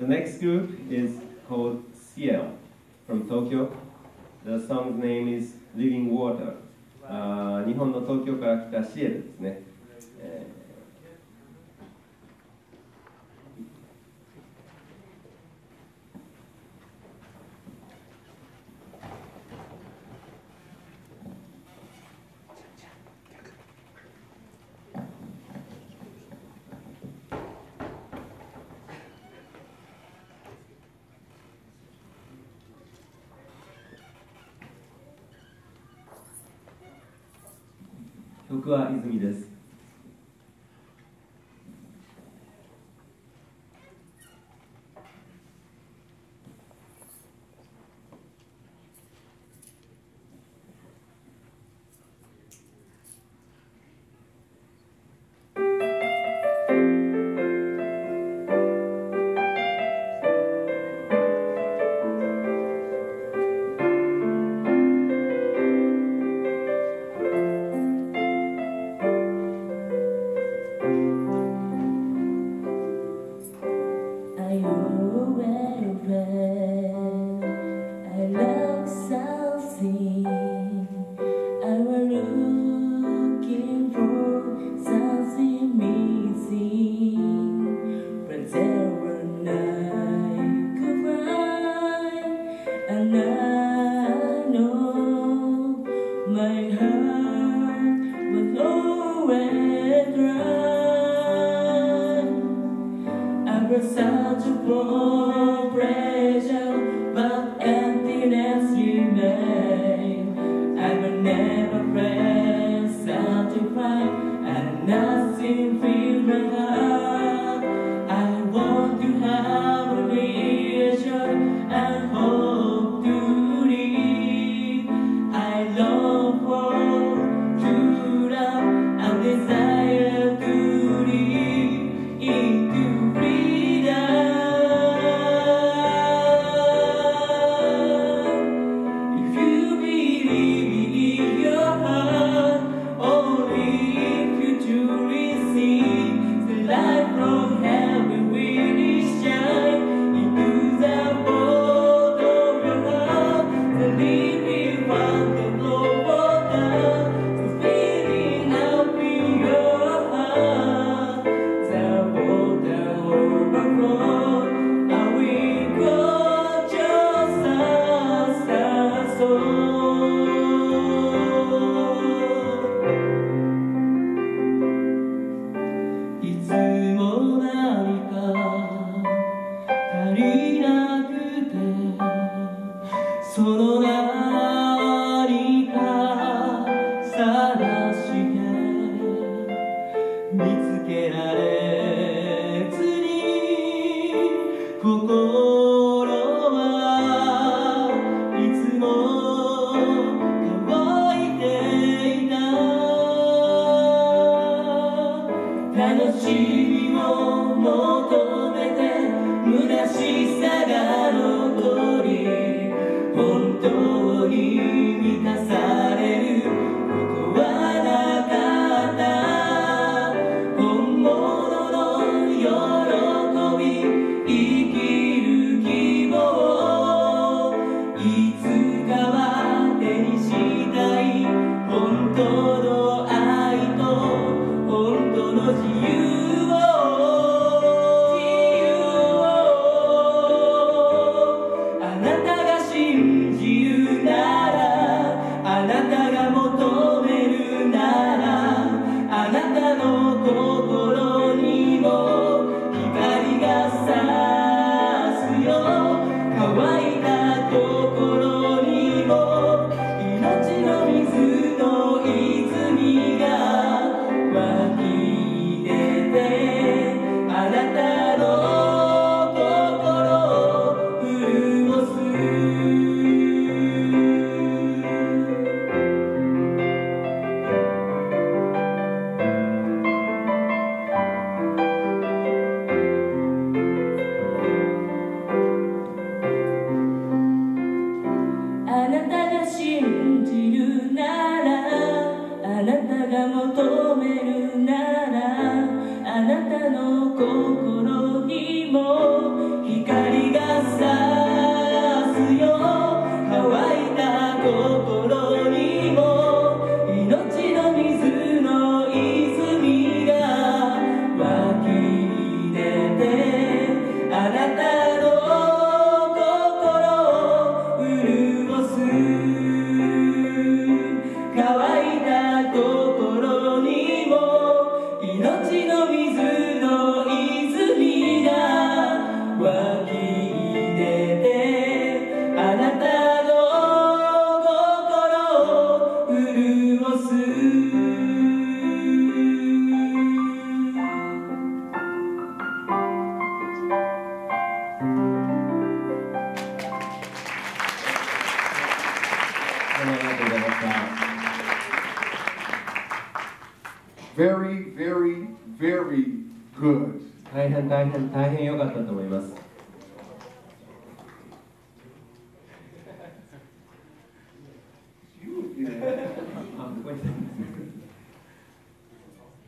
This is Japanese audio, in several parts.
The next group is called Ciel from Tokyo. The song's name is Living Water. あー日本の東京から来たシエルですね。えー 曲は泉です。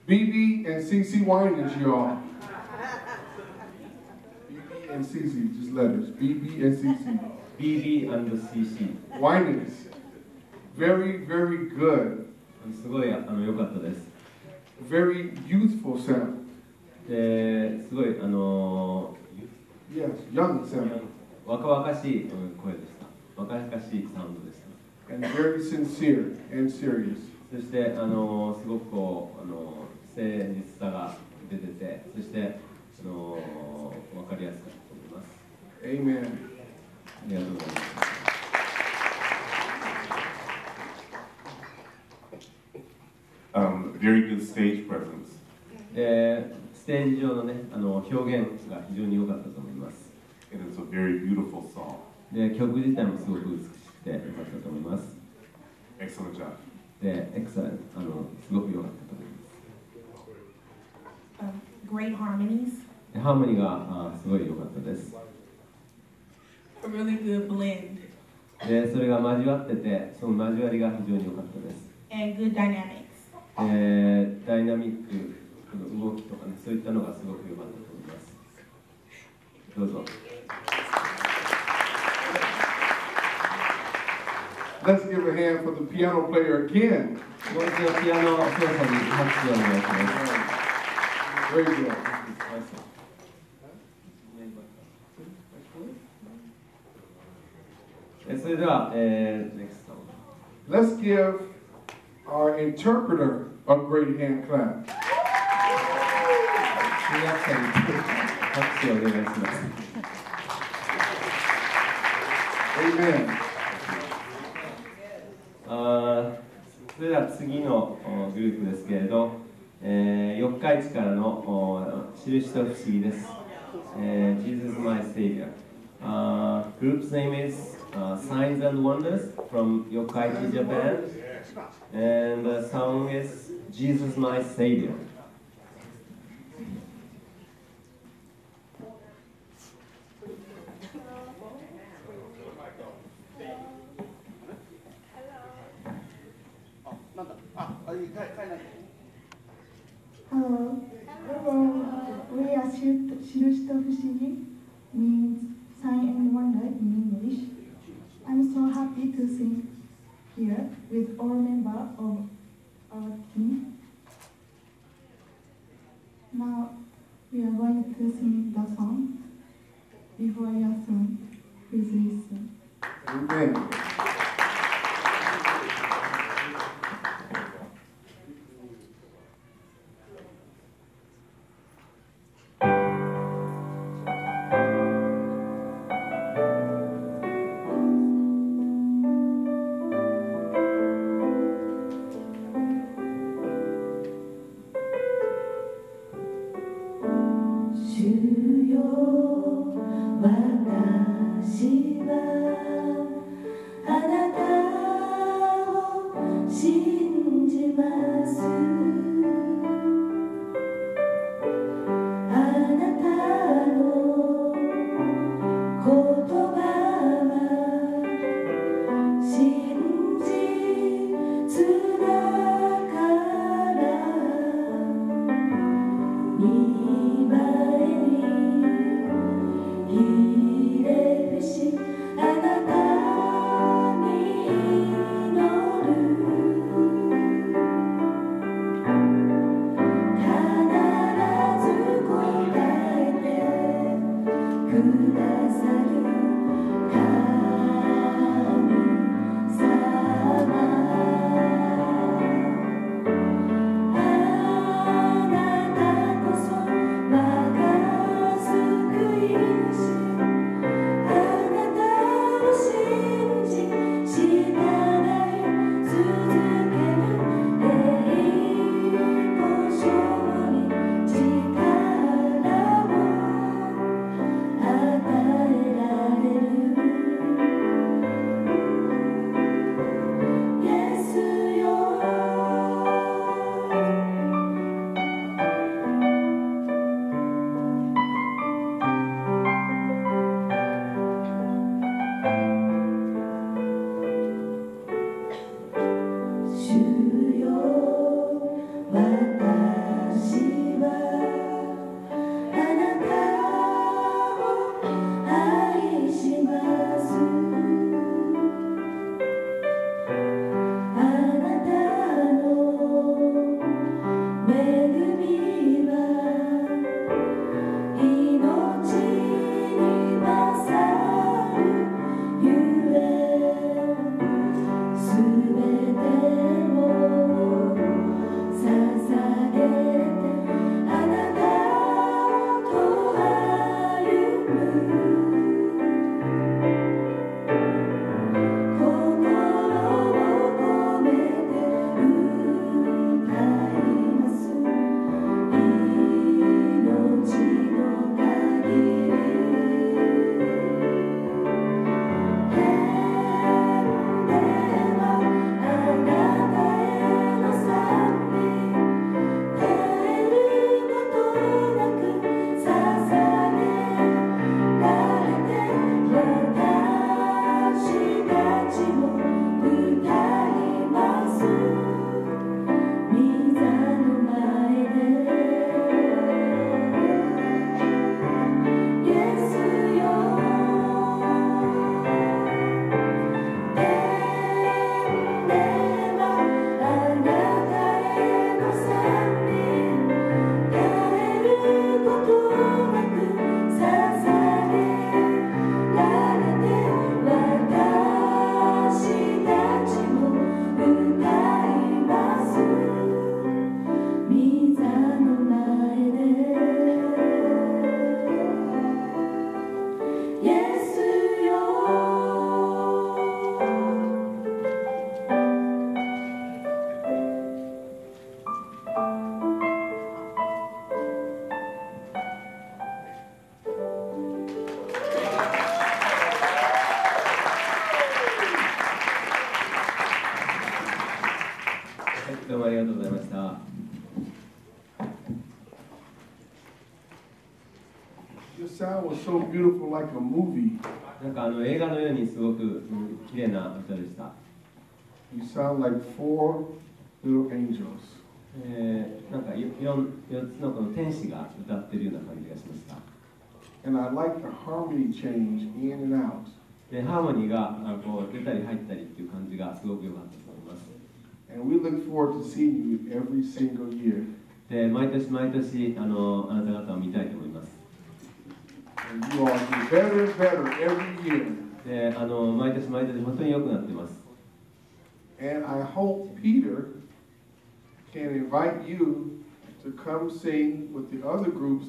BB and CC Winans, y'all. BB and CC, just letters. BB and CC. BB and CC. Winans. Very, very good. すごいあの良かったです。Very youthful sound. ですごいあの Yes, young sound. 若々しい声でした。若々しいサウンドでした。And very sincere and serious. そしてあのすごくこうあの誠実さが出てて、そしてあの分かりやすかったと思います。Amen. ありがとうございます。Um, very good stage presence. でステージ上のねあの表現が非常に良かったと思います。It is a very beautiful song. で曲自体もすごく美しくて良かったと思います。Excellent job. でエクサあのすごく良かったと思います。Um, great harmonies, でハーモニーがあすごい良かったです。a really good blend, でそれが交わってて、その交わりが非常に良かったです。and good dynamics. えーダイナミックの動きとかね、そういったのがすごく良かったと思います。どうぞ。 Let's give a hand for the piano player again. もう一度ピアノ操作に拍手をお願いします。 Very good. えそれでは、えー、NEXT さん Let's give our interpreter a great hand clap. 通訳者に拍手をお願いします。Amen. あそれでは次のグループですけれど、えー、四日市からの印と不思議です。えー、Jesus My Savior。Uh, group's name is uh, Signs and Wonders from Yokkaichi, Japan. And the song is Jesus My Savior. Uh, Hello. We are sign wonder English. I'm so happy to sing here with all members of our team. Now we are going to sing the song before your song. Please listen. Amen. You sound like four little angels. えー、なんかよ四四つのこの天使が歌ってるような感じがしました。And I like the harmony change in and out. でハーモニーがあこう出たり入ったりっていう感じがすごく良かったと思います。And we look forward to seeing you every single year. で毎年毎年あのあなた方を見たいと思います。And you all do better and better every year. であの毎年毎年本当に良くなってます。And I hope Peter can invite you to come sing with the other groups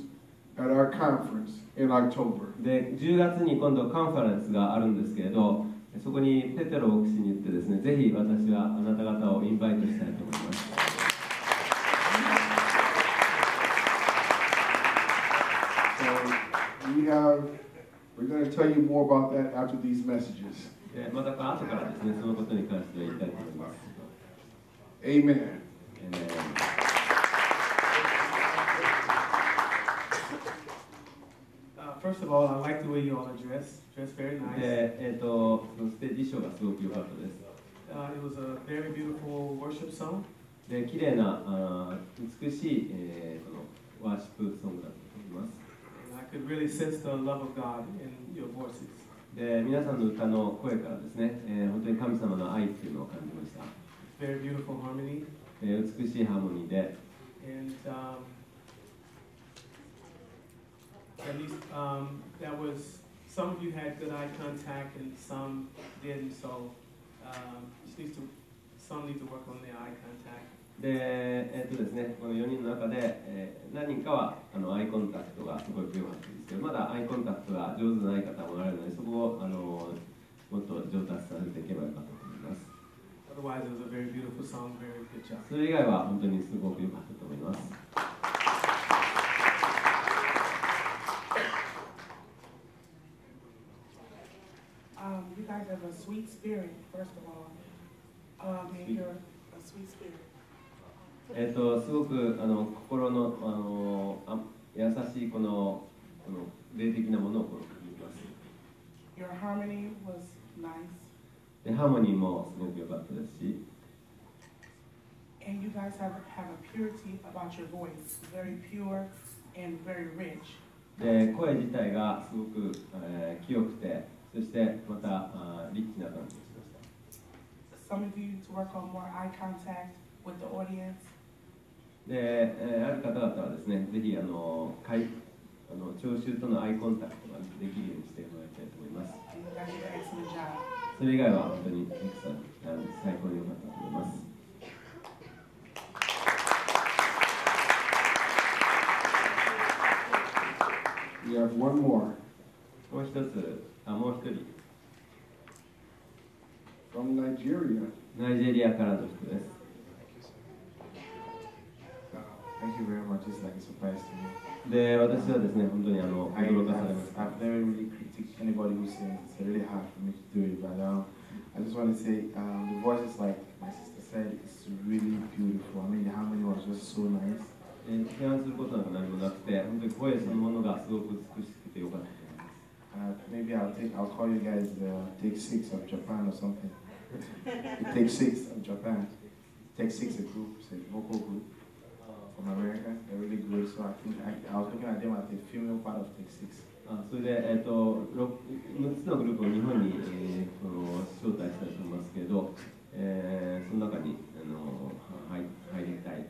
at our conference in October. で10月に今度カンファレンスがあるんですけれどそこにペテロ牧師に言ってですねぜひ私はあなた方をインバイトしたいと思います So we have, we're going to tell you more about that after these messages. でまた後からですねそのことに関しては言いたいと思います Amen. えー Uh, first of all, I like the way you all are dressed. Dressed very で nice. えー、とそのステージ衣装がすごく良かったです Uh, it was a very beautiful worship song. で綺麗なあー美しい、えー、このワーシップソングだと思います And I could really sense the love of God in your voices. で皆さんの歌の声からですね、えー本当に神様の愛っていうのを感じました、Very beautiful harmony. えー美しいハーモニーで And um, at least um, that was some of you had good eye contact and some didn't. So um, just needs to some need to work on their eye contact. で、えっとですね、この4人の中で、えー何人かはあのアイコンタクトがすごく良かったんまだアイコンタクトが上手ない方もおられるので、そこをあのもっと上達させていけばよかったと思います。それ以外は本当にすごく良かったと思います。えっとすごくあの心のあのあ優しいこのこの霊的なものをこの。でハーモニーもすごく良かったですし。で声自体がすごく、えー、清くて、そしてまたあリッチな感じがしました。で、えー、ある方だったらですね、ぜひあのいあの聴衆とのアイコンタクトができるようにしてもらいたいと思います。それ以外は本当にたくさんあの最高に良かったと思います。We have one more. もう一つ、あもう一人。Nigeria. ナジェリアからの人です。Thank you very much. It's like a surprise to me. で、私はですね、本当にあの I, 驚かされまし I've, た。 I've never really critiqued anybody who sings. It's really hard for me to do it. But um, I just want to say um, the voices, like my sister said, it's really beautiful. I mean, the harmony was just so nice. えー批判することなんか何もなくて、本当に声そのものがすごく美しくて良かったと思います。 Uh, maybe I'll take, I'll call you guys the Take Six of Japan or something. the Take Six of Japan. Take Six, a group, it's a vocal group From America. They're really good. So I think I, I was looking at them as the female part of Take Six. あそれで、えー、と 6, つのグループを日本に、えーこの招待したいと思いますけれど、えーその中にあの入入りたい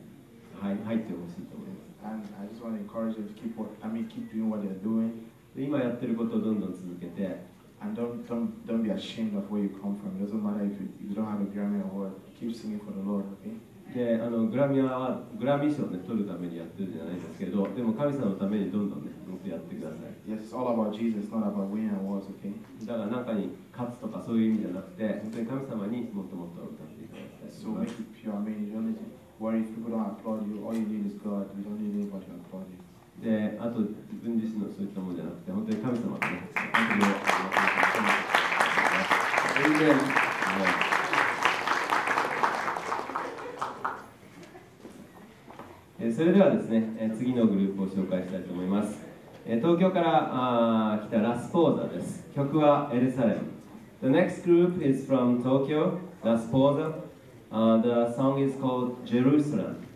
入入ってほしいと思いま And I just want to encourage them to keep what, I mean, keep doing what they're doing. 今やってることをどんどん続けて And don't, don't, don't be ashamed of where you come from. It doesn't matter if you, if you don't have a Grammy award. Keep singing for the Lord, okay? であのグラミアはグラミー賞を、ね、取るためにやってるじゃないですけどでも神様のためにどんどんねもっとやってください。だから中に勝つとかそういう意味じゃなくて神様にもっともっと歌っていだきいであと自分自のそういったものじゃなくて本当に神様ね本当にのそれではですね、次のグループを紹介したいと思います。東京から来たラスポーザです。曲はエルサレム。The next group is from Tokyo, Las Posa. Uh, the song is called Jerusalem.「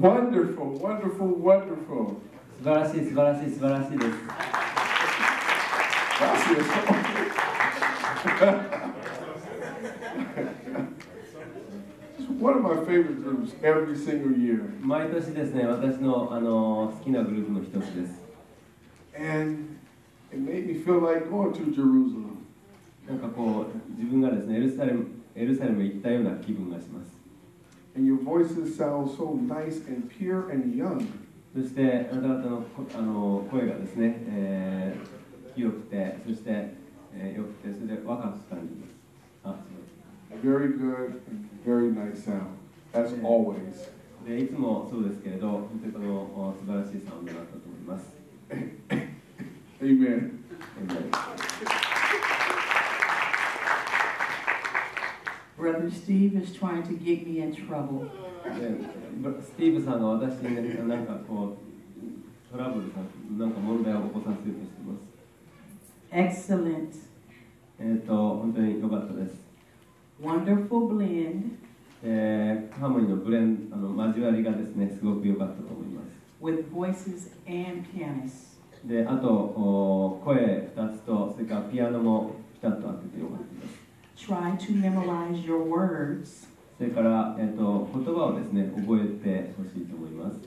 wonderful, wonderful, wonderful. 素晴らしい素晴らしい素晴らしいです。毎年ですね、私の,あの好きなグループの一つです。なんかこう、自分がですね、エルサレム,エルサレム行ったような気分がします。And your voices sound so nice and pure and young. そしてあなた方のこあの声がですね、えー、清くてそして、えー、よくてそれで若く感じます。あ、すみません Very good and very nice sound, as Yeah. always. でいつもそうですけれど、本当にこのお素晴らしいサウンドだったと思います。 Amen. Brother Steve is trying to get me in trouble. スティーブさんが私にねなんかこうトラブルさなんか問題を起こさせようとしています。Excellent. えっ、と本当に良かったです。Wonderful blend えーハーモニーのブレンあの交わりがですねすごく良かったと思います。with voices and pianists. であとお声2つとそれからピアノもピタッと合ってて良かったです。Try to memorize your words それから、えー、と言葉をですね覚えてほしいと思います。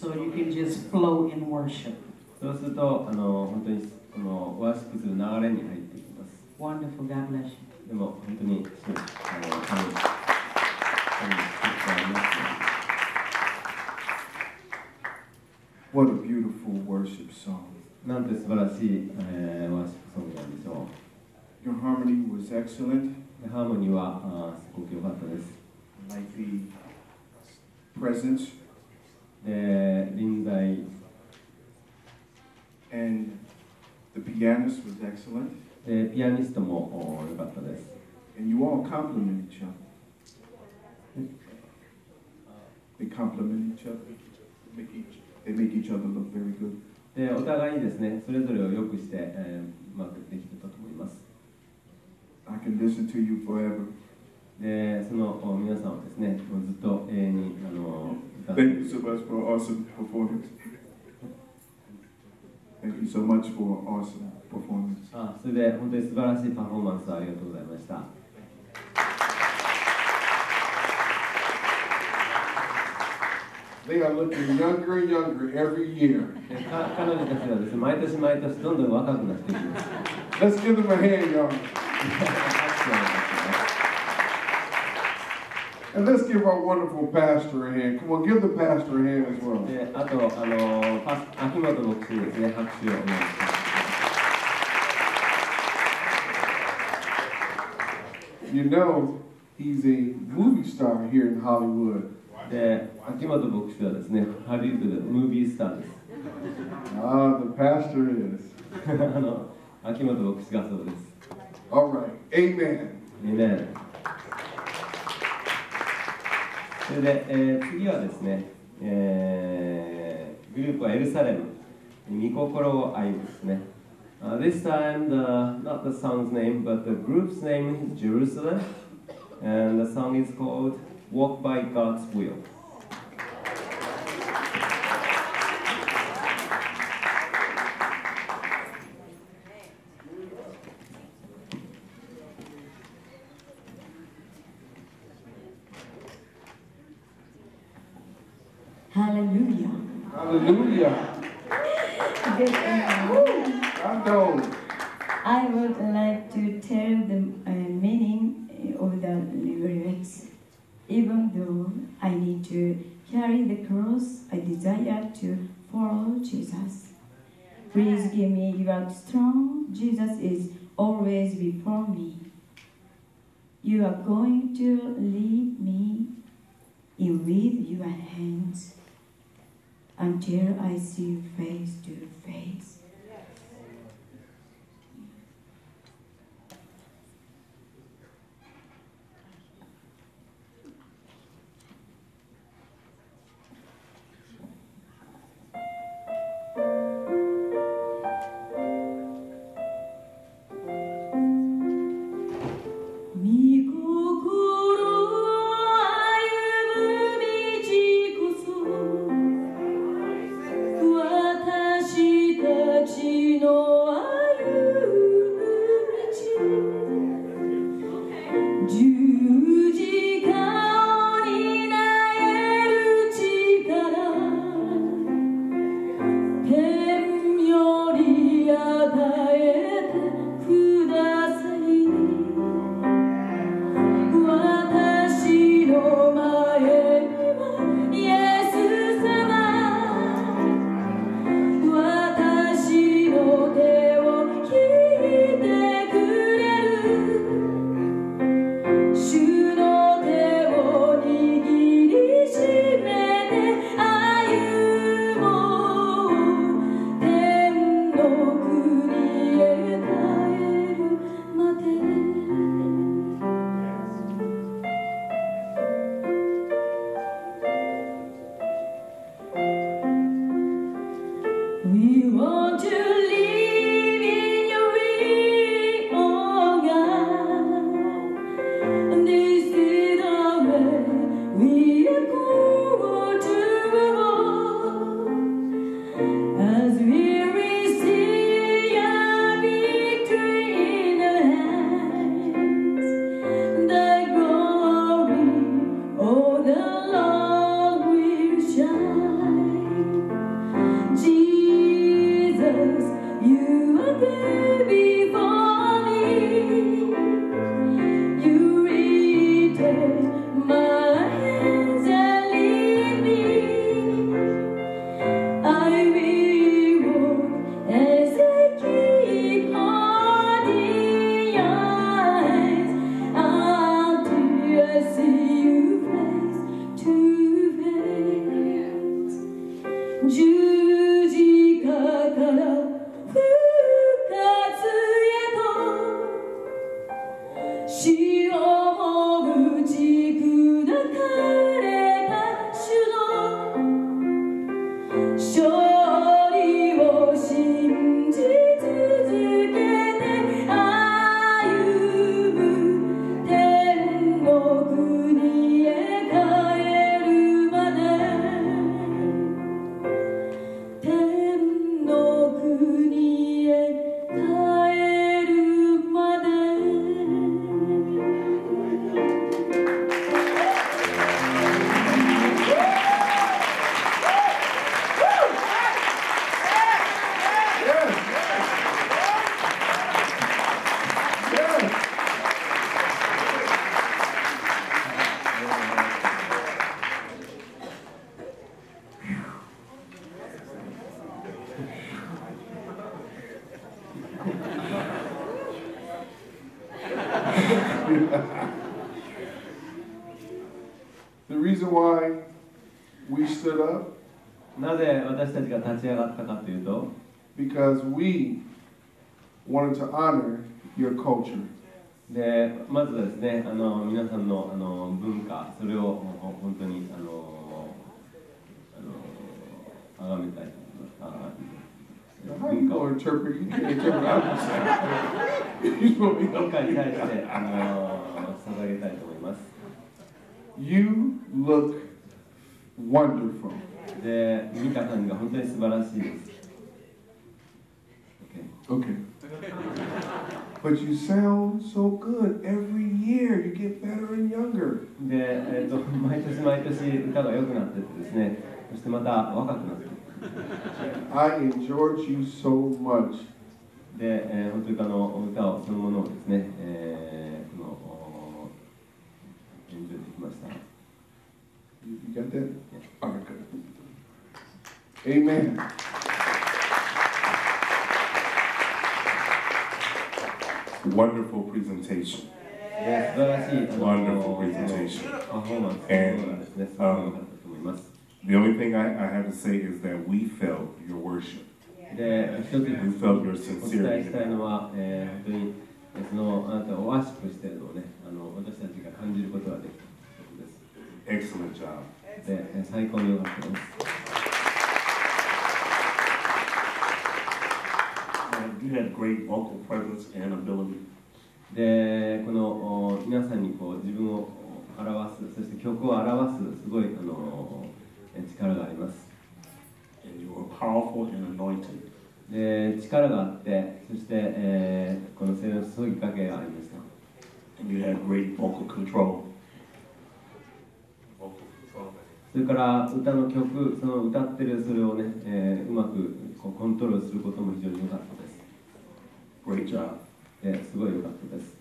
so you can just flow in worship. そうするとあの本当にこのワーシップする流れに入っていきます。Wonderful. God bless you. でも本当にあの神に祝福があります What a beautiful worship song. なんて素晴らしい、えーワーシップソングなんでしょ Your harmony was excellent. う。でハーモニーはあーすごく良かったです。 Like the presence で、臨在、 and the pianist was excellent. でピアニストもお良かったです。 And you all compliment each other. They compliment each other. They make each, they make each other look very good. で、お互いにですね、それぞれを良くして、えーうまくできてたと思います。 I can listen to you forever. で、そのお皆さんをですね、もうずっと永遠にあの歌って Thank you so much for an awesome performance. Thank you so much for an awesome performance. あそれで本当に素晴らしいパフォーマンスをありがとうございました。 They are looking younger and younger every year. でか彼女たちはですね、毎年毎年どんどん若くなっていきます。 Let's give them a hand, y'all. 拍手をお願いします And let's give our wonderful pastor a hand. Come on, give the pastor a hand as well. で、あと、あの、パス秋元牧師にですね、拍手をお願いします。 You know, he's a movie star here in Hollywood. で、秋元牧師はですね、ハリウッドでムービースターです。 Ah, the pastor is. あの、秋元牧師がそうです。 All right. Amen. ねそれで、えー次はですね、えーグループはエルサレム、御心愛ですね。Uh, this time, the, not the song's name, but the group's name is Jerusalem, and the song is called Walk by God's Will. recognize you. 本当に素晴らしいです。Okay. But you sound so good every year. You get better and younger. で、えっと毎年毎年歌が良くなってってですね。そしてまた若くなって。I enjoyed you so much. で、えー、本当にあの歌をそのものをですね、えー、この演奏てきました。You got that? Yeah. All right, good. Amen. Wonderful presentation. Yes. Wonderful presentation. And um, the only thing I, I have to say is that we felt your worship. We felt your sincerity. Excellent job. で最高に良かったです。You had great vocal presence and ability. で、このお皆さんにこう自分を表す、そして曲を表す、すごいあのえ力があります。And you were powerful and anointed. で、力があって、そして、えーこの聖の注ぎかけがありました。And you had great vocal control. それから歌の曲、その歌ってるそれをね、えーうまくこうコントロールすることも非常に良かったです。Great job. ですごい良かったです。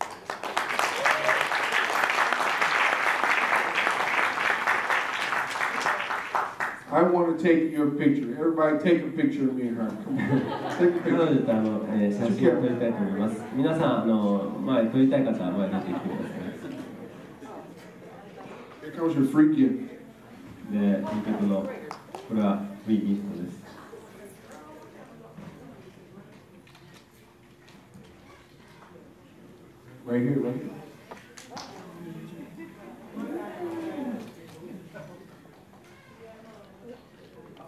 I want to take your picture. Everybody take a picture of me and her. Come on. Take a 彼 picture. 女とあの、えー写真を撮りたいと思います。皆さん、あの前撮りたい方は前に出てきてくださ Here comes your free gift. い。で、この曲の、これはフリーギフトです。Right here, right here.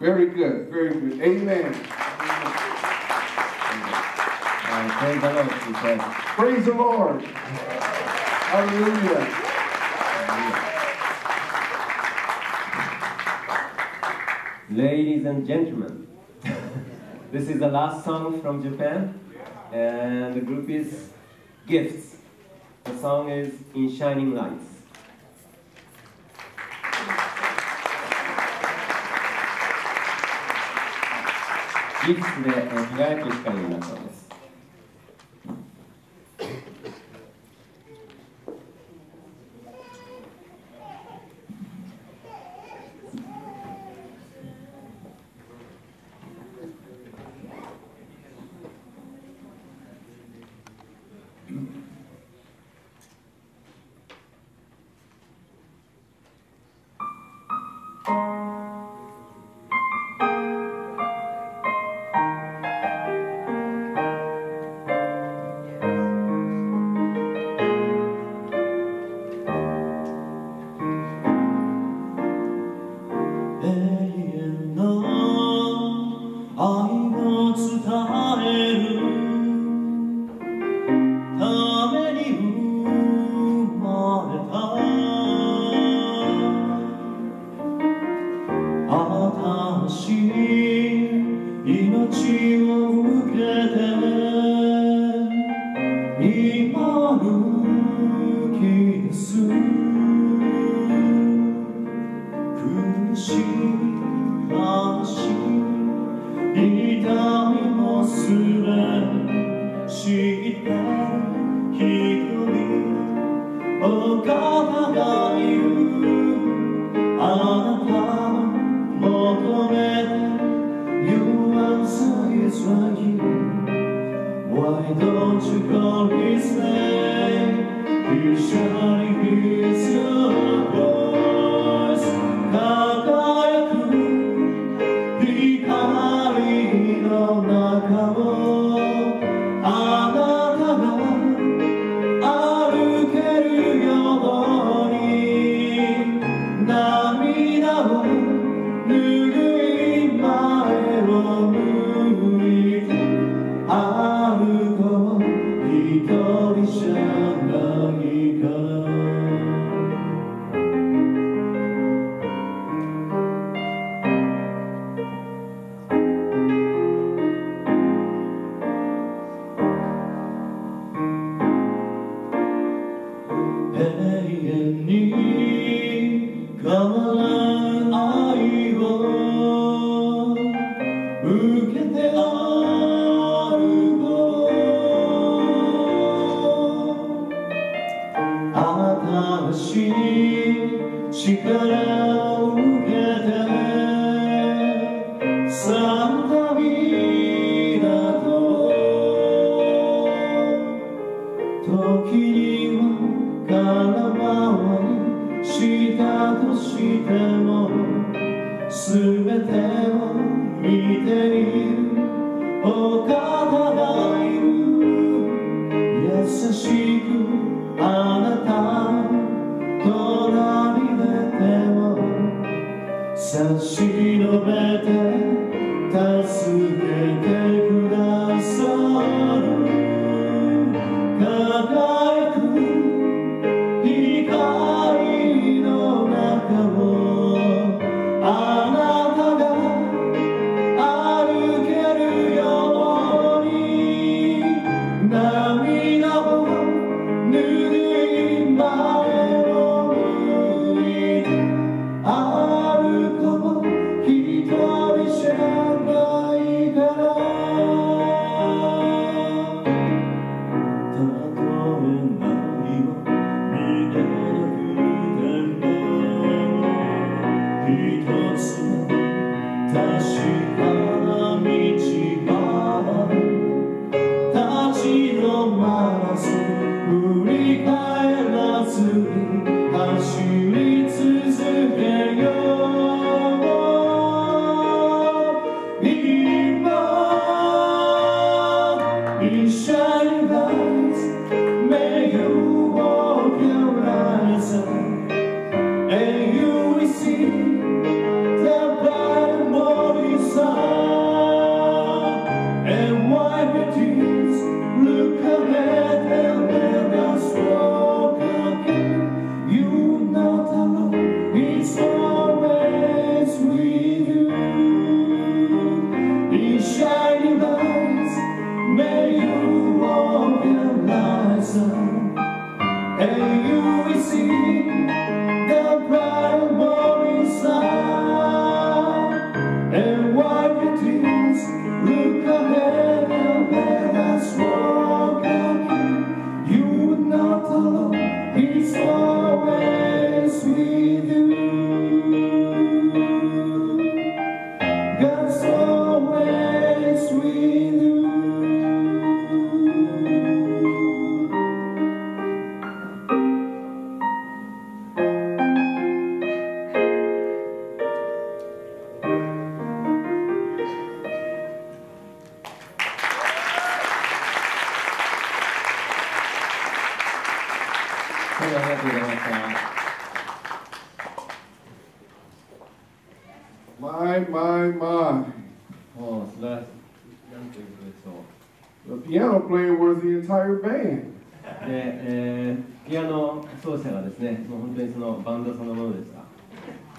Very good, very good. Amen. Amen. Amen. Praise the Lord. Hallelujah. Ladies and gentlemen, this is the last song from Japan, and the group is Gifts. The song is In Shining Lights. ギフスで、えー輝き光になったのです。 Come on.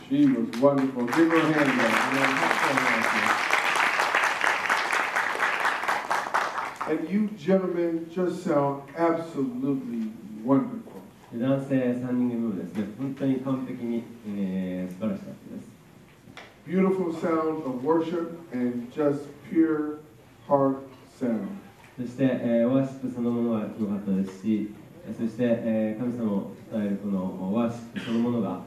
She was wonderful. Give her a hand あの up. 拍手をお願いします And you gentlemen just sound absolutely wonderful. で男性3人組もですね、本当に完璧に、えー素晴らしかったです。 Beautiful sound of worship and just pure heart sound. そして、えーワーシップそのものは良かったですし、えーそして、えー神様を伝えるこのワーシップそのものが、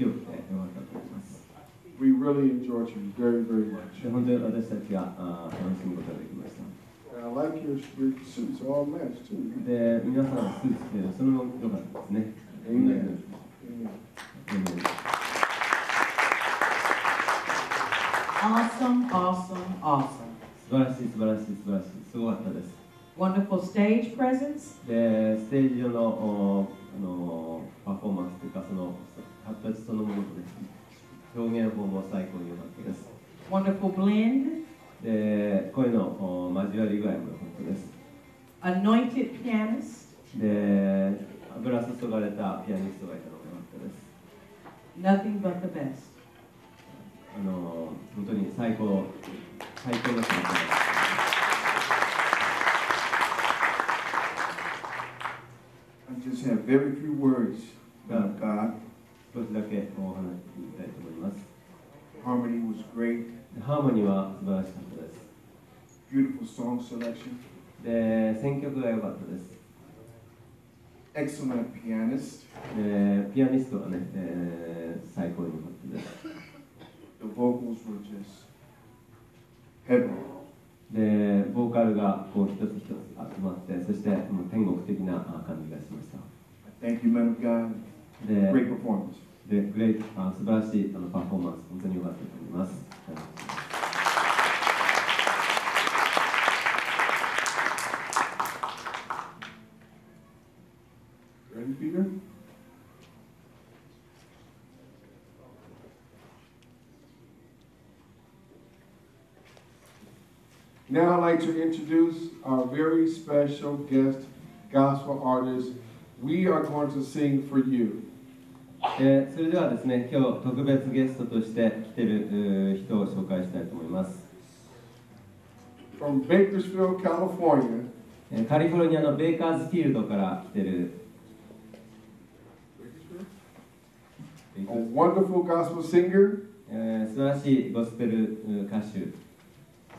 あーこの清くて良かったと思います。 We really enjoyed you very, very much. で本当に私たちがあー楽しむことができました。 And I like your, your suits all matched too. で、皆さんスーツ着てるそれも良かったですね。 Amen. うん Awesome, awesome, awesome. 素晴らしい、素晴らしい、素晴らしい、すごかったです。 Wonderful stage presence. で、ステージ上のおあのパフォーマンスというか、その 形そのものとですね、表現法も最高に良かったです。Wonderful blend. で、声のお交わり具合も良かったです。Anointed pianist. で、油注がれたピアニストがいたのが良かったです。Nothing but the best. あの本当に最高、最高の仕事です。I just have very few words about God. 少しだけお話ししたいと思います。ハーモニーは素晴らしかったです。Beautiful song で選曲が良かったです。Excellent ピアニストが、ねえー、最高に良かったです。でボーカルがこう一つ一つ集まって、そしてもう天国的な感じがしました。で Great performance. でグレイあ素晴らしいあのパフォーマンス本当に良かったと思います、はい Ready, Peter? Now I'd like to introduce our very special guest gospel artist. We are going to sing for you. えーそれではですね今日特別ゲストとして来てる人を紹介したいと思います、From Bakersfield, California, えーカリフォルニアのベーカーズフィールドから来てる。A wonderful gospel singer, えー素晴らしいゴスペル歌手、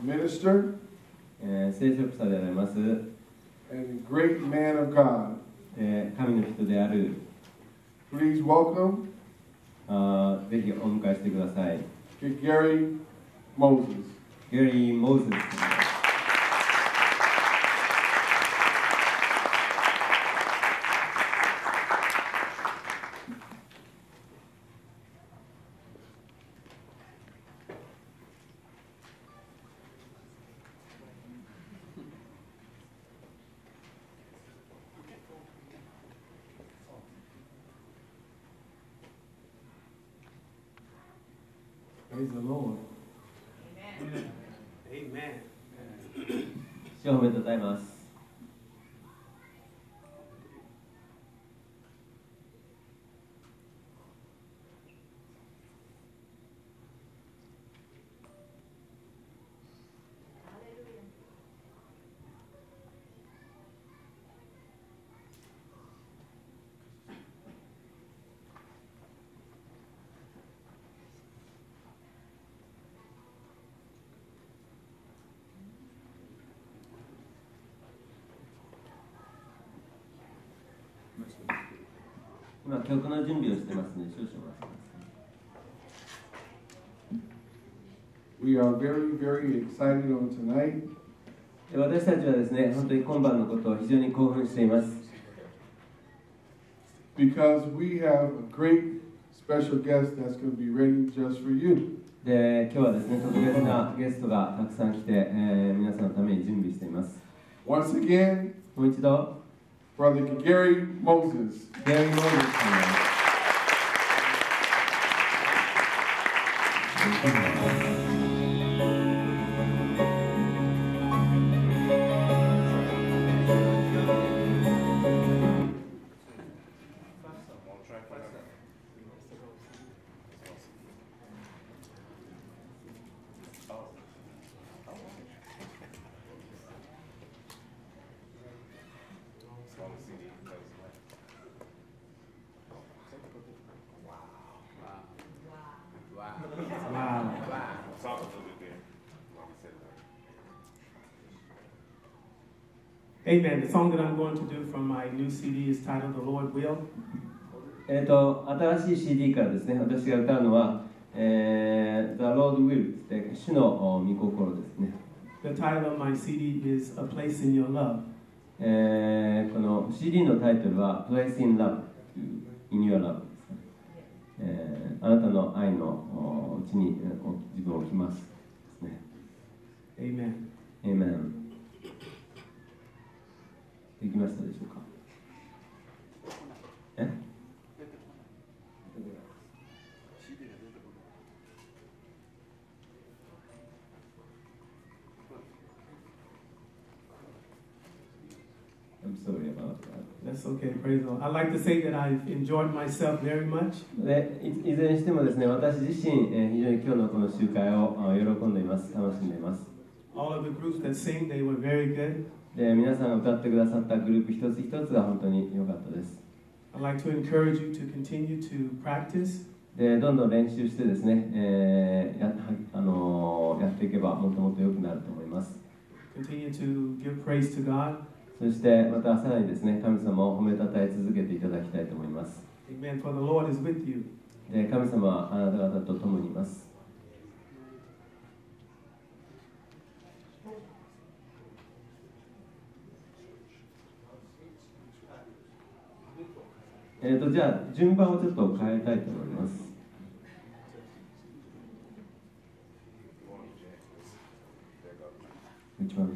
minister, えー聖職者であります、and great man of God. えー神の人である Please welcome あーぜひお迎えしてください Gary Moses. ゲリ 今曲の準備をしてますので少々お待ちください We are very, very excited on tonight で私たちはですね本当に今晩のことを非常に興奮しています because we have a great special guest that's going to be ready just for you. で今日はですね特別なゲストがたくさん来て、えー皆さんのために準備しています Once again, もう一度 Brother Gary Moses. ゲリ Amen. The song that I'm going to do from my new CD is titled The Lord Will. えー、と新しい CD からですね私が歌うのは、えー、The Lord Will って主のお御心ですね、The title of my CD is A Place in Your Love. えーこの CD のタイトルは Place in Love in Your Love ですね、えーあなたの愛のおうちに自分を置きますですね Amen. Amen できましたでしょうかえ I'm sorry about that. That's okay, praise the Lord. I'd like to say that I've enjoyed myself very much. でいいずれにしてもですね私自身、えー非常に今日のこの集会をあ喜んでいます楽しんでいます All of the groups that sing, they were very good. で皆さんが歌ってくださったグループ一つ一つが本当に良かったです I'd like to encourage you to continue to practice でどんどん練習してですね、えーやはあのーやっていけばもっともっと良くなると思います Continue to give praise to God. そしてまたさらにですね神様を褒めたたえ続けていただきたいと思います Amen. For the Lord is with you. で神様はあなた方と共にいますえーと、じゃあ順番をちょっと変えたいと思います。一番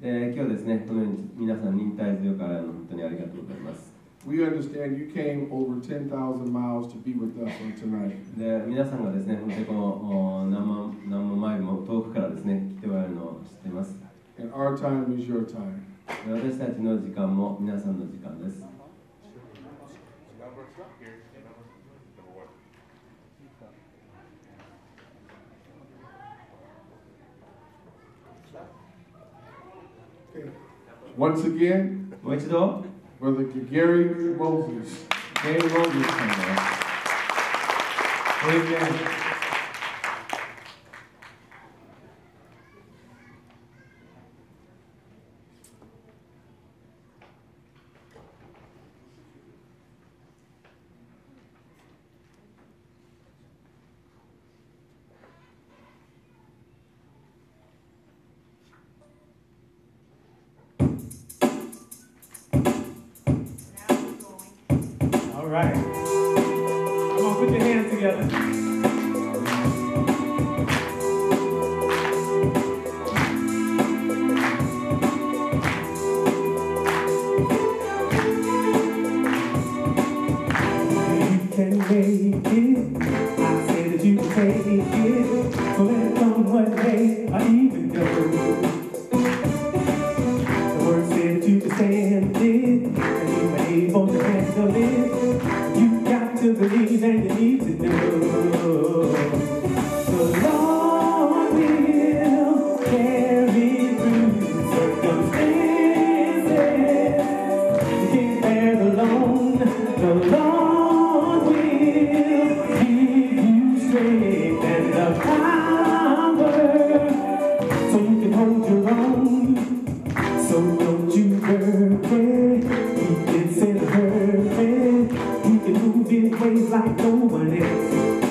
えー、今日ですね、このように皆さん忍耐強くあの本当にありがとうございます。We understand you came over 10,000 miles to be with us on tonight. And our time is your time. Once again, Brother Gary Moses. Gary Moses. Amen. in like no one else.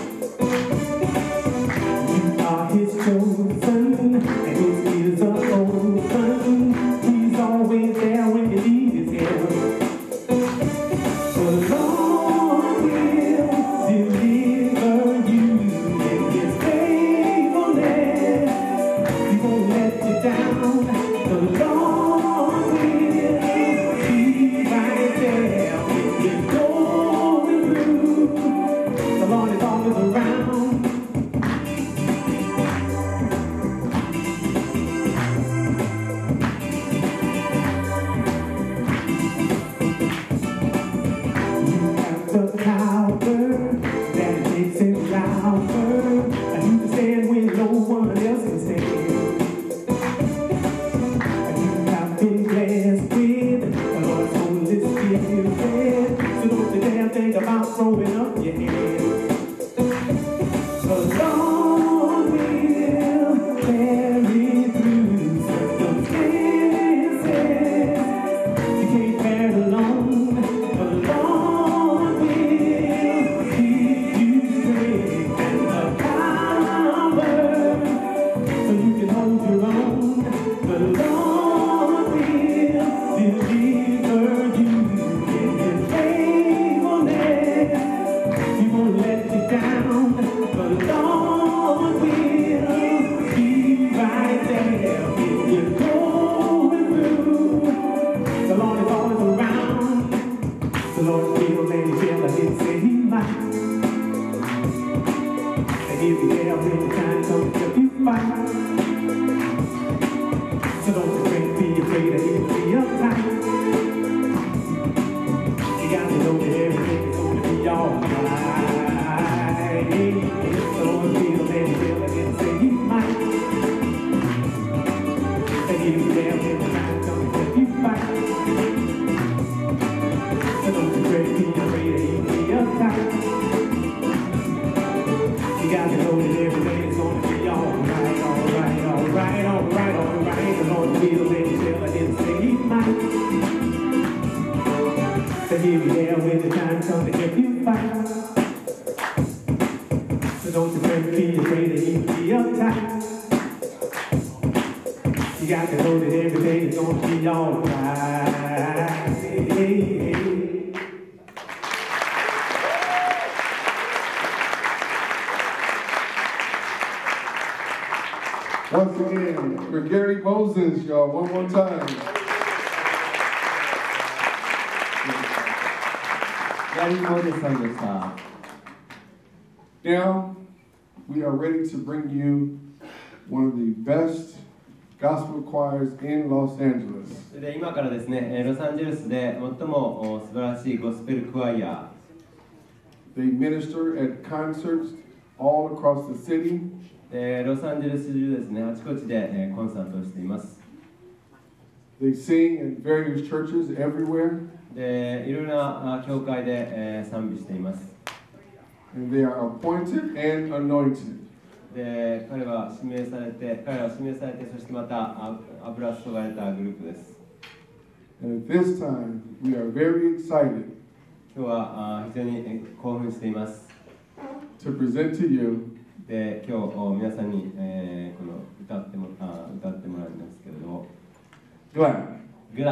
You got to know that everything is gonna be alright. Hey, hey. Once again, for Gary Moses, y'all, one more time. Gary Moses on the song. Now, we are ready to bring you one of the best gospel choirs in Los Angeles. で今からですね、ロサンゼルスで最も素晴らしいゴスペルクワイア。They minister at concerts all across the city. ロサンゼルス中ですね、あちこちでコンサートをしています。They sing in various churches everywhere. でいろいろな教会で賛美しています。They are appointed and anointed. で彼は指名されて、彼らは指名されて、そしてまたあ油注がれたグループです。And at this time, we are very excited 今日はあ非常にえー興奮しています。to present to you で今日お皆さんに、えーこの歌ってもあ歌ってもらうんですけれども、Glad. グ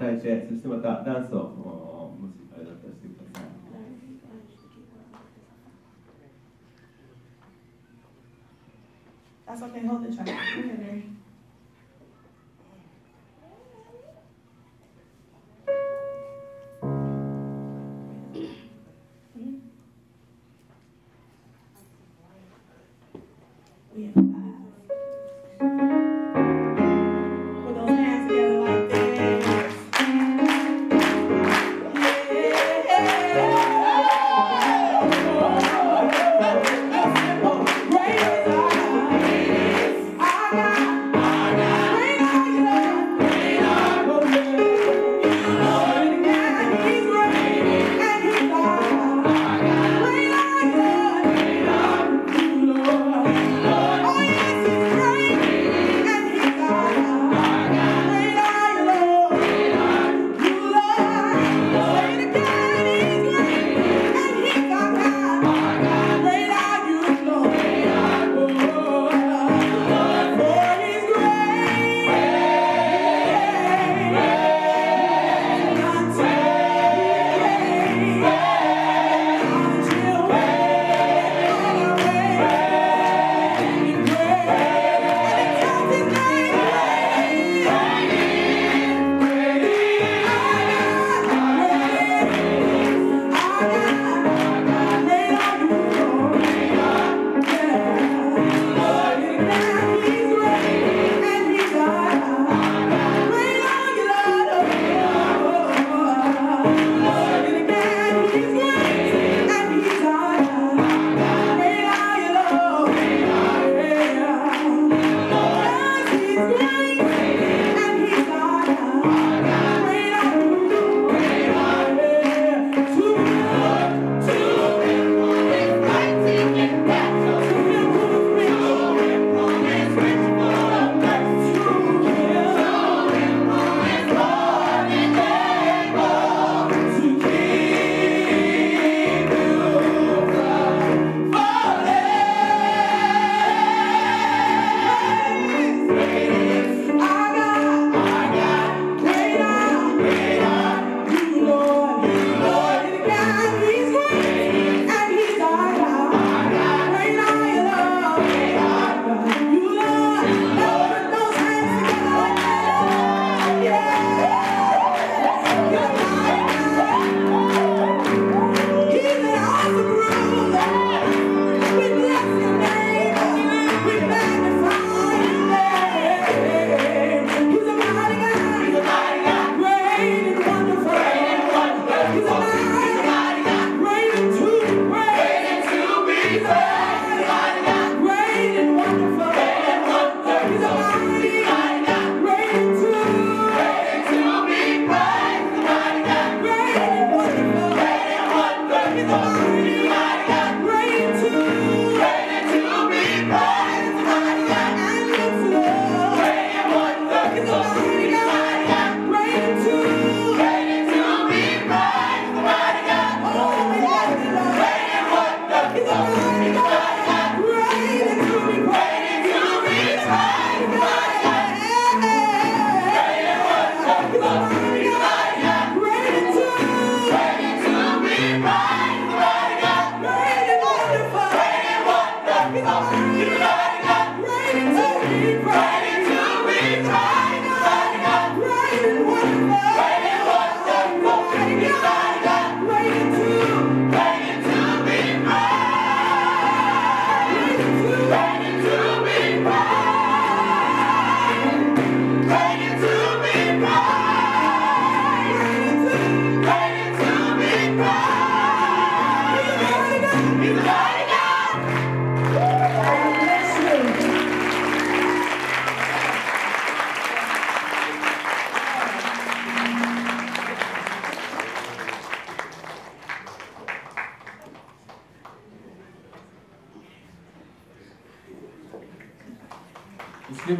はあの手を叩いて、そしてまたダンスをもしあれだったらしてください。That's okay, hold the track.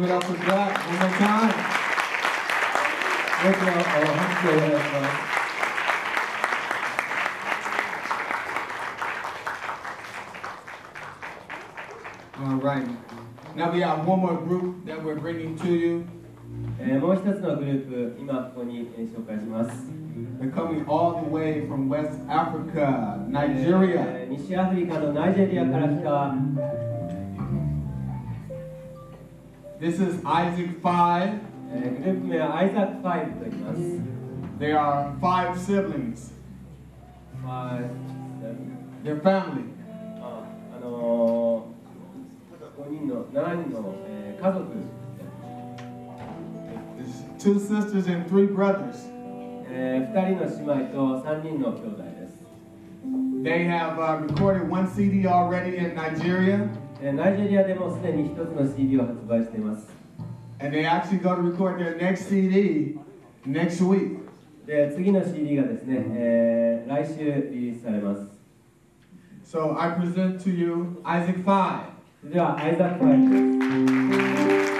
give it up for Jack one more time. もう一度お拍手をお願いします。 All right. Now we have one more group that we're bringing to you. えーもう一つのグループ、今ここにえー紹介します。 They're coming all the way from West Africa, Nigeria. えー西アフリカのナイジェリアから来た、 This is Isaac Five. えーグループ名はアイザック・ファイブと言います。 They are five siblings. まあ、 Their family. ああのー、5人の、7人の、えー家族、 There's two sisters and three brothers. え2人の姉妹と3人の兄弟です。 They have uh, recorded one CD already in Nigeria, えー ナイジェリアでもすでに一つの CD を発売しています。and they actually go to record their next CD next week. で、次の CD がですね、えー来週リリースされます。So I present to you Isaac Five. では、アイザック・ファイブです。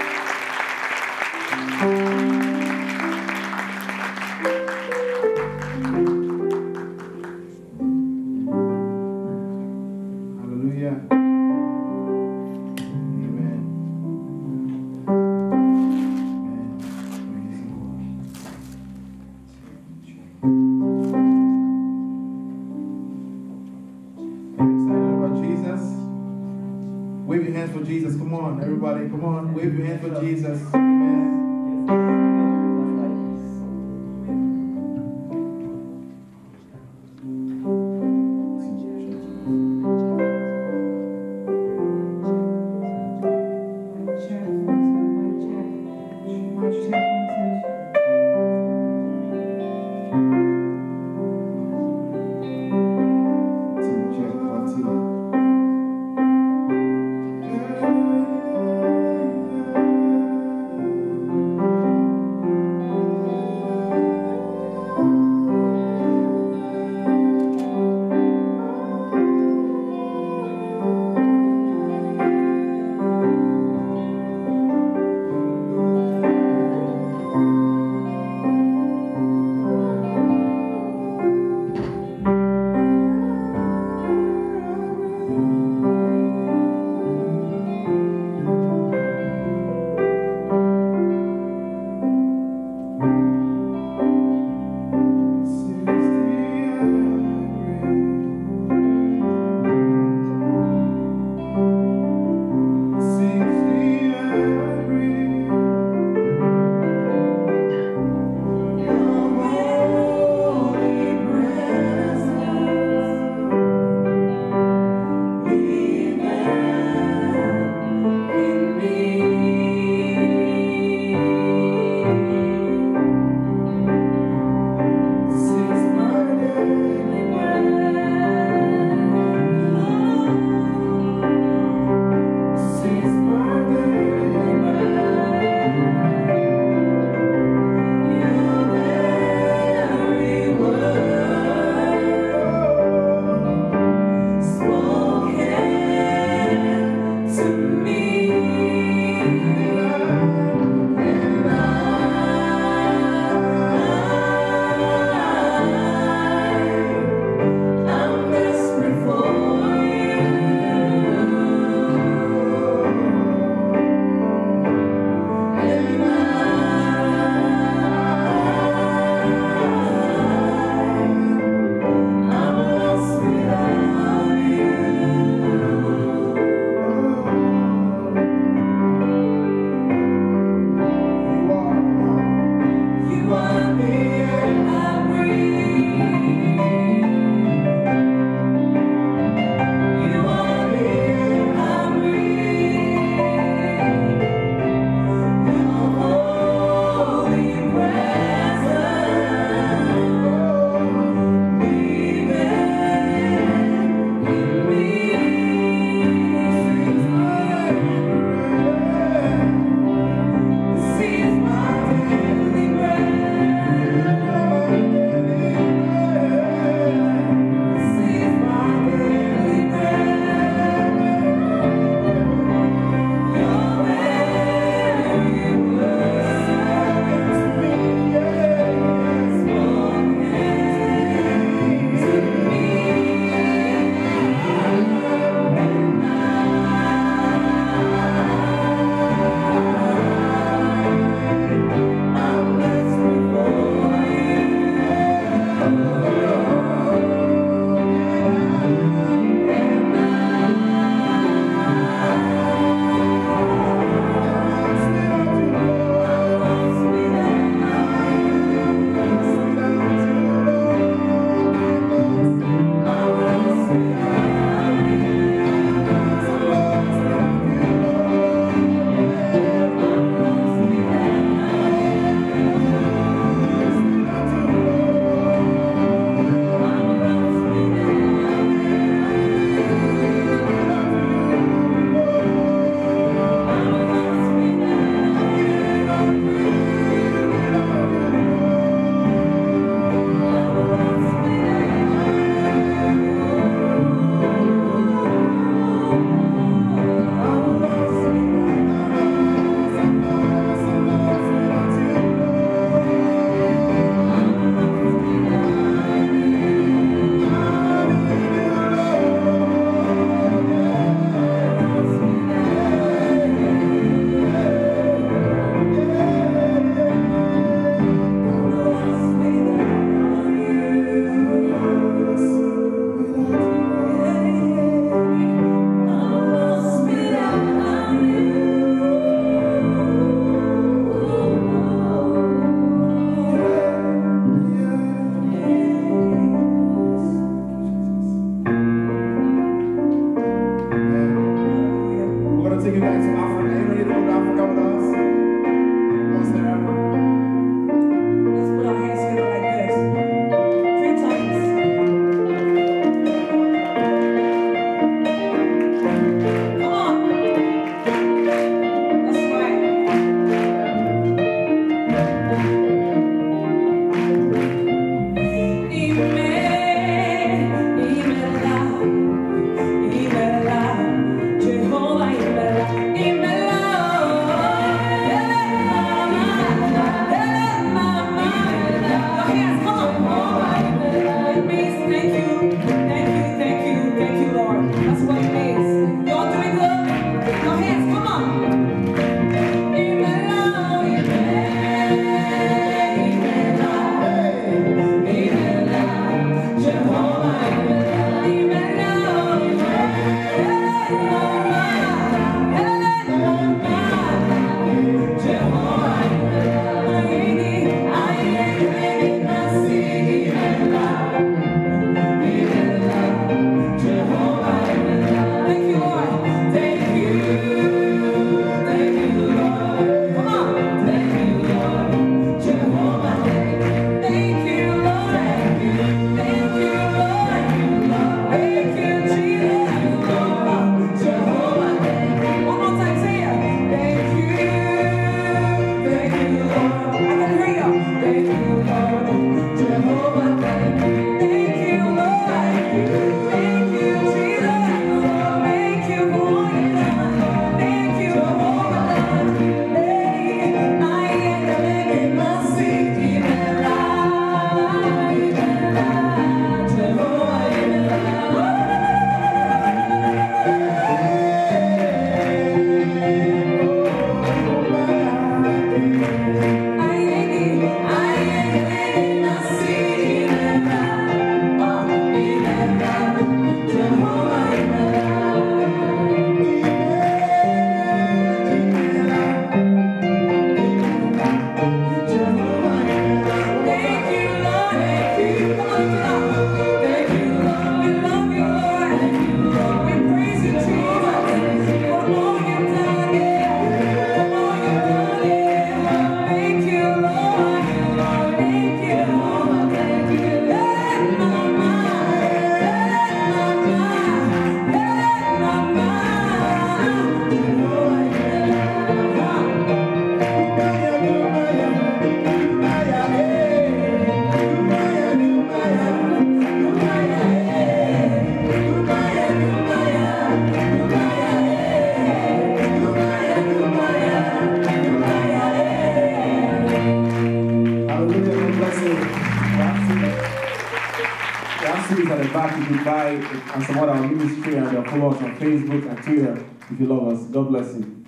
cities at the back, you can buy and some other ministry and follow us on Facebook and Twitter if you love us. God bless you.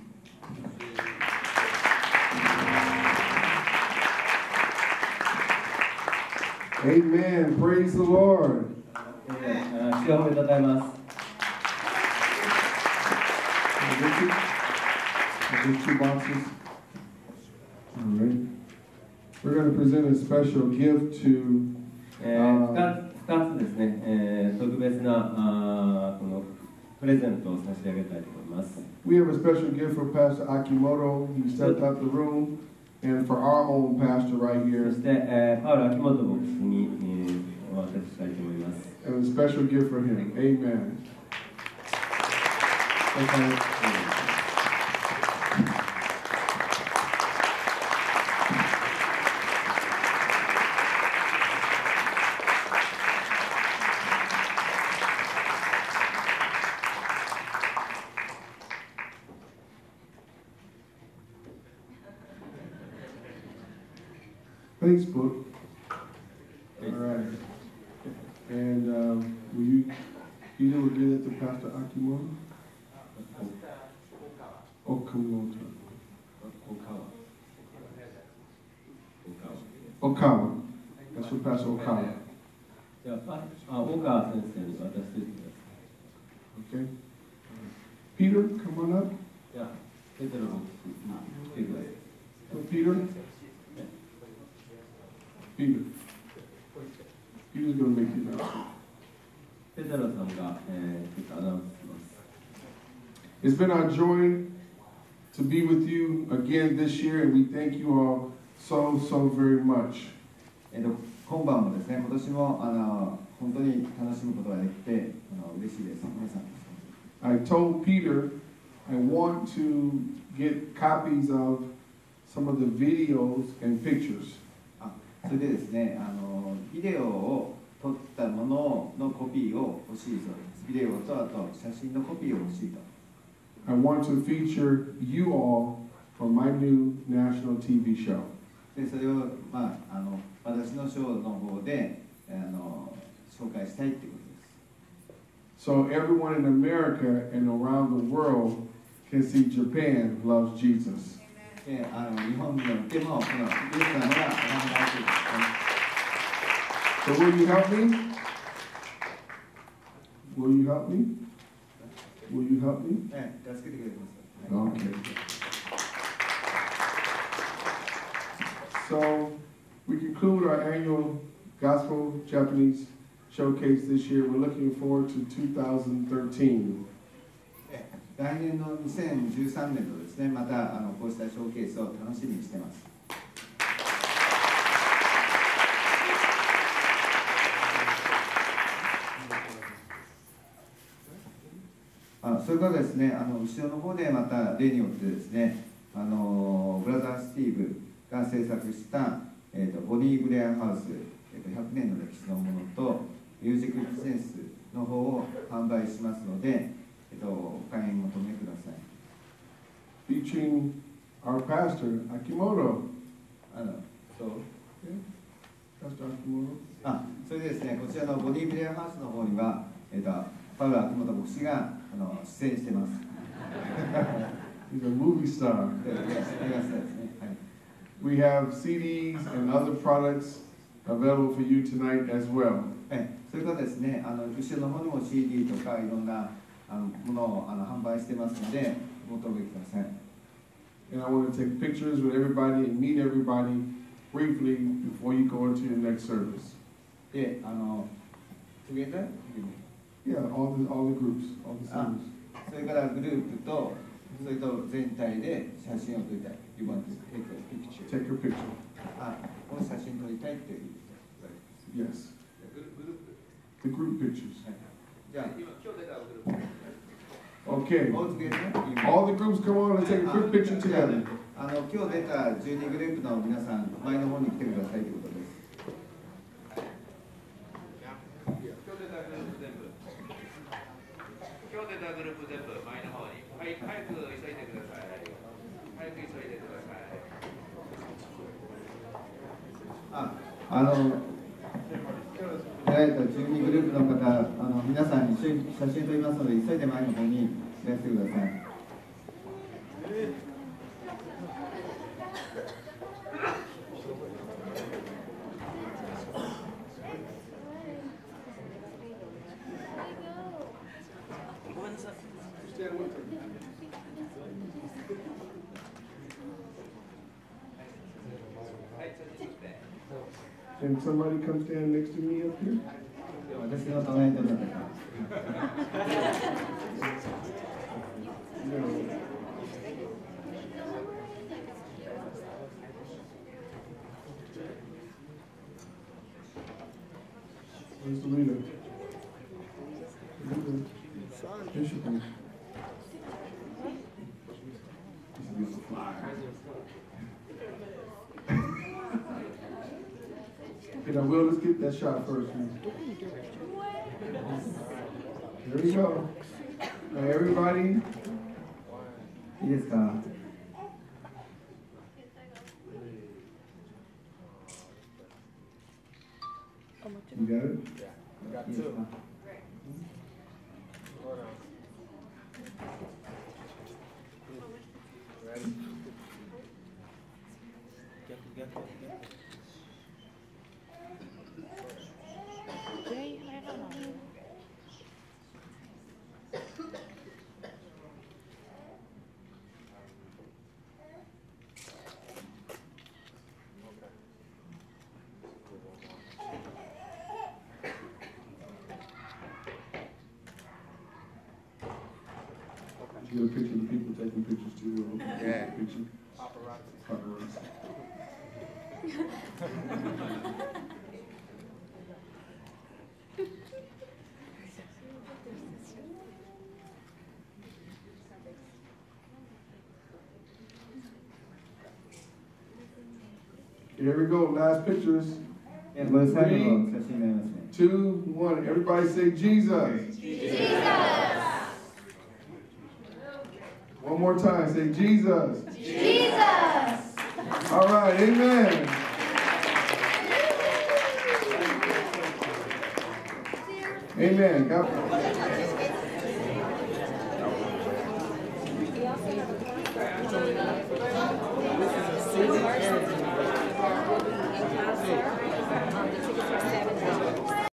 Amen. Praise the Lord. Amen. All right. We're going to present a special gift to. Eh, uh, 2, つですね、えー、特別なあーこのプレゼントを差し上げたいと思います。 We have a special gift for Pastor Akimoto. He stepped out the room, and for our own pastor right そ here, して、えー、パウロ・秋元牧師に、えーお渡ししたいと思います。 and a special gift for him. Amen. Facebook. for Pastor Okawa. じゃあ、パあ大川先生に渡しておいてくだ Okay. Peter, come on up. さい。じゃあ、ペテロ牧師に来てください。 Peter. Peter. Peter's gonna make you announcement. ペテロさんが、えー、ちょっとアナウンスします。 It's been our joy to be with you again this year, and we thank you all so, so very much. えっと、今晩もですね、今年もあの本当に楽しむことができてあの嬉しいです。皆さん。 I told Peter I want to get copies of some of the videos and pictures. あそれでですね、あのビデオを撮ったもののコピーを欲しいそうです。ビデオとあと写真のコピーを欲しいと。 I want to feature you all for my new national TV show. でそれを、まあ、あの私のショーの方であの紹介したいってことです。 So everyone in America and around the world can see Japan loves Jesus. であの日本においてもこのイエス様がお話しますね。 So will you help me? Will you help me? Will you help me? ね助けてくれます。 Okay. So we conclude our annual Gospel Japanese showcase this year. We're looking forward to 2013. 来年の2013年度ですね、またあのこうしたショーケースを楽しみにしてます。あそれからですね、あの後ろの方でまた例によってですね、あのブラザー・スティーブが制作した、えー、とボニー・ブレアハウス、えー、と100年の歴史のものとミュージック・ビジネスの方を販売しますので、えっと、お買い求めください。featuring our pastor, Akimoto. あのそう？Pastor Akimoto. あそれでですね、こちらのボディーブレアハウスの方には、えっと、パウロ・秋元牧師があの出演してます。He's a movie star. 映画映 We have CDs and other products available for you tonight as well. はい、それからですね、あの後ろの方にも CD とかいろんなあのものをあの販売してますので、ご登録ください。 And I want to take pictures with everybody and meet everybody briefly before you go into your next service. で、あの、Together? Yeah, all the, all the groups, all the あ singers. それからグループと、それと全体で写真を撮りたい。 You want to take a picture? Take a picture. あ、この写真撮りたいっていう。Yes. The group pictures. じゃあ、Okay. All together? All the groups come on and take a quick picture together. あの今日出た12グループの皆さん、前の方に来てくださいということです。今日出たグループ全部前の方に。はい、早く急いでください。早く急いでください。あ、あの、られた12グループの方、あの皆さん一緒に写真撮りますので、急いで前の方にいらしてください。Can somebody come stand next to me up here? no. Where's the leader? Bishop. Now Will, let's get that shot first, man. There we go. Now everybody, いい Here we go. Last pictures. And let's have a look. Two, one. Everybody say Jesus. Jesus. One more time. Say Jesus. Jesus. All right. Amen. Amen. God bless.